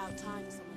about time someone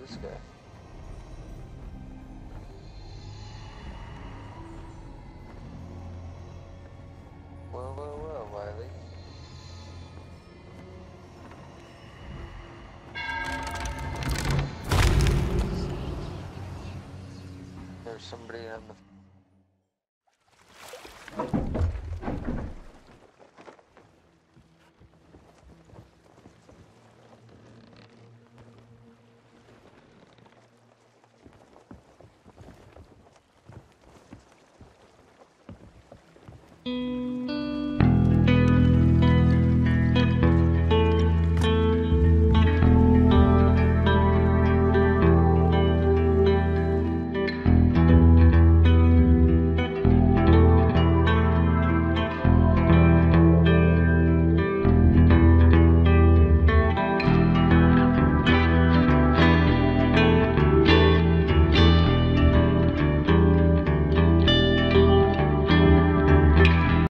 this guy? Well, well, well, Wiley. There's somebody on the